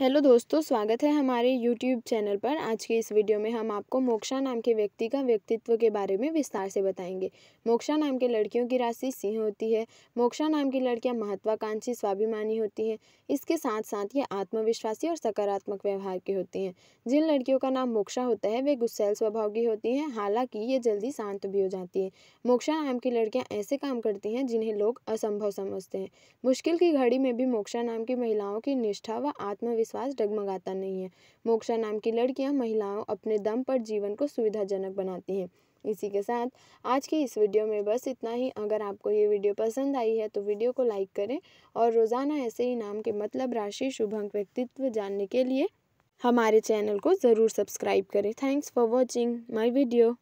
Hello दोस्तों, स्वागत है हमारे यूट्यूब चैनल पर। आज के इस वीडियो में हम आपको मोक्षा नाम के व्यक्ति का व्यक्तित्व के बारे में विस्तार से बताएँगे। मोक्षा नाम के लड़कियों की राशि सिंह होती है। मोक्षा नाम की लड़कियाँ महत्वाकांक्षी, स्वाभिमानी होती हैं। इसके साथ साथ ये आत्मविश्वासी और सकारात्मक व्यवहार की होती हैं। जिन लड़कियों का नाम मोक्षा होता है, वे गुस्सैल स्वभाव की होती हैं। हालाँकि ये जल्दी शांत भी हो जाती है। मोक्षा नाम की लड़कियाँ ऐसे काम करती हैं, जिन्हें लोग असंभव समझते हैं। मुश्किल की घड़ी में भी मोक्षा नाम की महिलाओं की निष्ठा व आत्मविश्वास विश्वास डगमगाता नहीं है। मोक्षा नाम की लड़कियाँ महिलाओं अपने दम पर जीवन को सुविधाजनक बनाती हैं। इसी के साथ, आज की इस वीडियो में बस इतना ही। अगर आपको ये वीडियो पसंद आई है तो वीडियो को लाइक करें और रोज़ाना ऐसे ही नाम के मतलब राशि शुभ अंक व्यक्तित्व जानने के लिए हमारे चैनल को ज़रूर सब्सक्राइब करें। Thanks for watching my video.